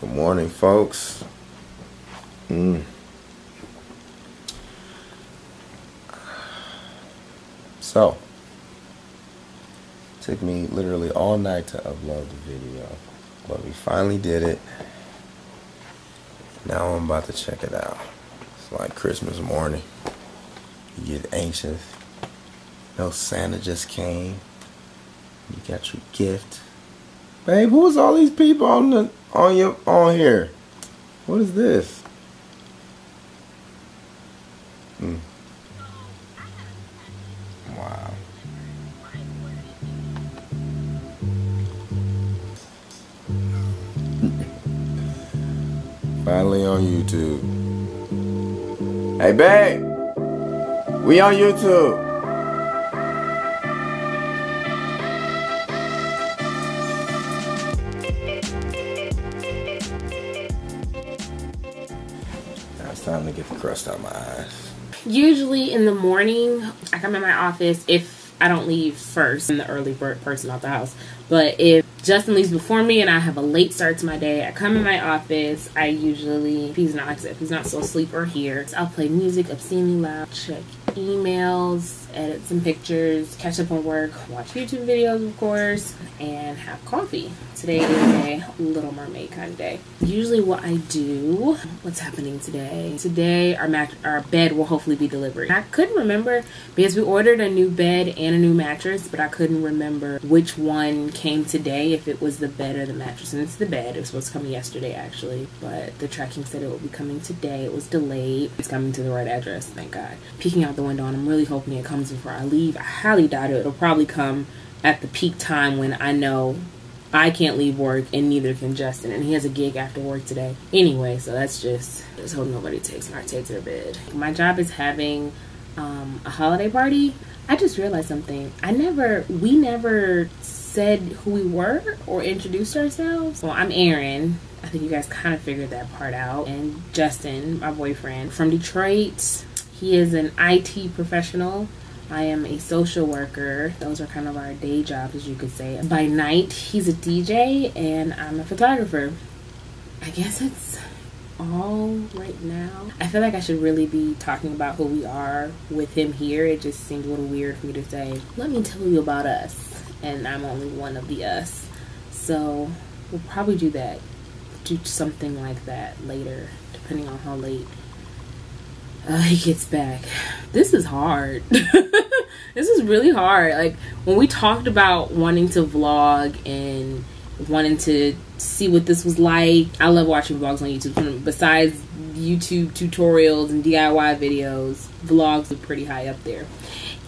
Good morning, folks. Mm. So, took me literally all night to upload the video, but we finally did it. Now I'm about to check it out. It's like Christmas morning. You get anxious. No Santa just came. You got your gift. Babe, who's all these people on the on your on here? What is this? Hmm. Wow. Finally on YouTube. Hey babe! We on YouTube! Crust out my eyes. Usually in the morning, I come in my office if I don't leave first. I'm the early bird person out the house. But if Justin leaves before me and I have a late start to my day, I come in my office. I usually, if he's not, if he's not so asleep or here, I'll play music obscenely loud, check emails, edit some pictures, catch up on work, watch YouTube videos, of course, and have coffee. Today is a Little Mermaid kind of day. Usually, what I do, what's happening today? Today, our mat- our bed will hopefully be delivered. I couldn't remember because we ordered a new bed and a new mattress, but I couldn't remember which one came today. If it was the bed or the mattress, and it's the bed. It was supposed to come yesterday, actually, but the tracking said it would be coming today. It was delayed. It's coming to the right address, thank God. Peeking out the window, and I'm really hoping it comes before I leave. I highly doubt it. It'll probably come at the peak time when I know I can't leave work and neither can Justin. And he has a gig after work today. Anyway, so that's just, just hope nobody takes my takes to bed. My job is having um, a holiday party. I just realized something. I never, we never said who we were or introduced ourselves. Well, I'm Erin. I think you guys kind of figured that part out. And Justin, my boyfriend from Detroit. He is an IT professional. I am a social worker. Those are kind of our day jobs, as you could say. By night, he's a DJ and I'm a photographer. I guess it's all right now. I feel like I should really be talking about who we are with him here. It just seems a little weird for me to say, let me tell you about us. And I'm only one of the us. So we'll probably do that. Do something like that later, depending on how late uh, he gets back. This is hard. this is really hard. Like when we talked about wanting to vlog and wanting to see what this was like. I love watching vlogs on YouTube. Besides YouTube tutorials and DIY videos, vlogs are pretty high up there.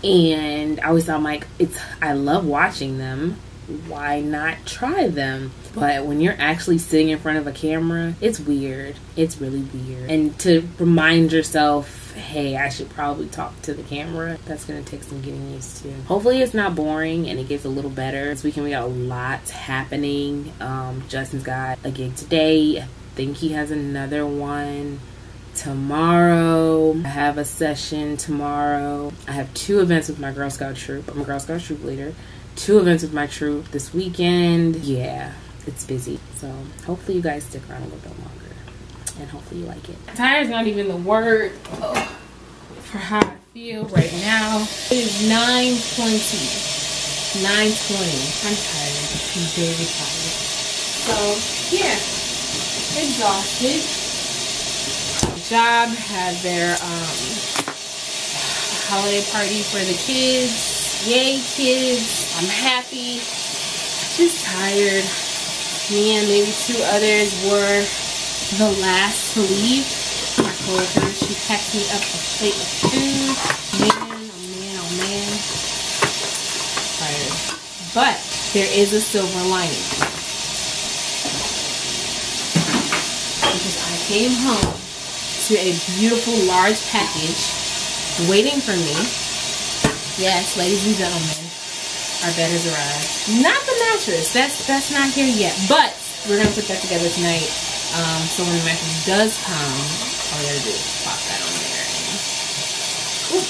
And I always thought, like, it's I love watching them. Why not try them? But when you're actually sitting in front of a camera, it's weird. It's really weird. And to remind yourself, hey, I should probably talk to the camera, that's gonna take some getting used to. Hopefully, it's not boring and it gets a little better. This weekend, we got a lot happening. Um, Justin's got a gig today. I think he has another one tomorrow. I have a session tomorrow. I have two events with my Girl Scout troop. I'm a Girl Scout troop leader. Two events with my troop this weekend. Yeah, it's busy. So hopefully you guys stick around a little bit longer. And hopefully you like it. Tired's not even the word oh, for how I feel right now. It is 9.20. 9.20. I'm tired. I'm very tired. So, yeah. Exhausted job had their um, holiday party for the kids. Yay, kids. I'm happy. Just tired. Me and maybe two others were the last to leave. My coworker, she packed me up a plate of food. Man, oh man, oh man. Tired. But there is a silver lining. Because I came home to a beautiful large package waiting for me. Yes, ladies and gentlemen, our bed has arrived. Not the mattress. That's that's not here yet. But we're gonna put that together tonight. Um, so when the mattress does come, all we gotta do is pop that on there. And,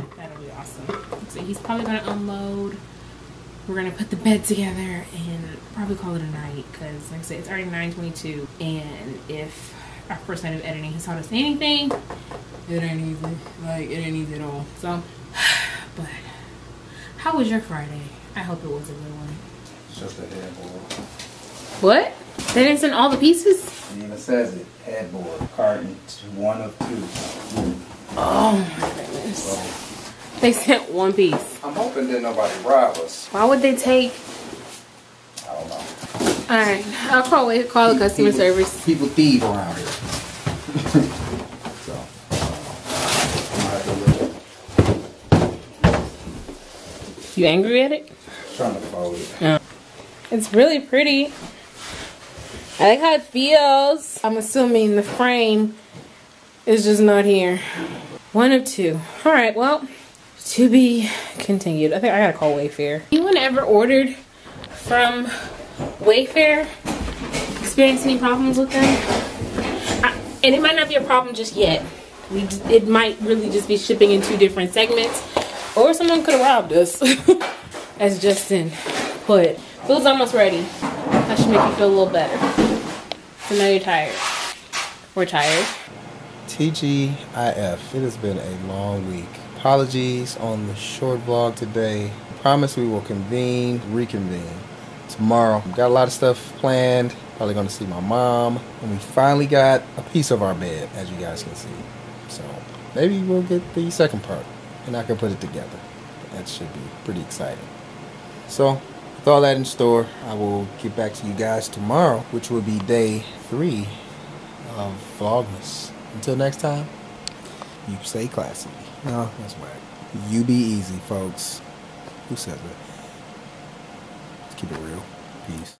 That'll be awesome. So he's probably gonna unload we're gonna put the bed together and probably call it a night because, like I said, it's already 9:22. And if our first night of editing has taught us anything, it ain't easy. Like it ain't easy at all. So, but how was your Friday? I hope it was a good one. It's just a headboard. What? They didn't send all the pieces? It even says it. Headboard. Carton one of two. Oh my goodness. They sent one piece. I'm hoping that nobody rob us. Why would they take? I don't know. All right, I'll call it. Call the customer People- service. People thieve around here. so. I'm gonna have to look. You angry at it? Trying to fold it. It's really pretty. I like how it feels. I'm assuming the frame is just not here. One of two. All right, well, to be continued. I think I gotta call Wayfair. Anyone ever ordered from Wayfair? Experienced any problems with them? I, and it might not be a problem just yet. We, just- it might really just be shipping in two different segments, or someone could have robbed us, as Justin put. Food's almost ready. That should make you feel a little better. So now you're tired. We're tired. TGIF. It has been a long week. Apologies on the short vlog today. Promise we will convene, reconvene tomorrow. Got a lot of stuff planned. Probably going to see my mom. And we finally got a piece of our bed, as you guys can see. So maybe we'll get the second part and I can put it together. That should be pretty exciting. So, with all that in store, I will get back to you guys tomorrow, which will be day three of Vlogmas. Until next time, you stay classy. No, that's whack. You be easy, folks. Who said that? Keep it real. Peace.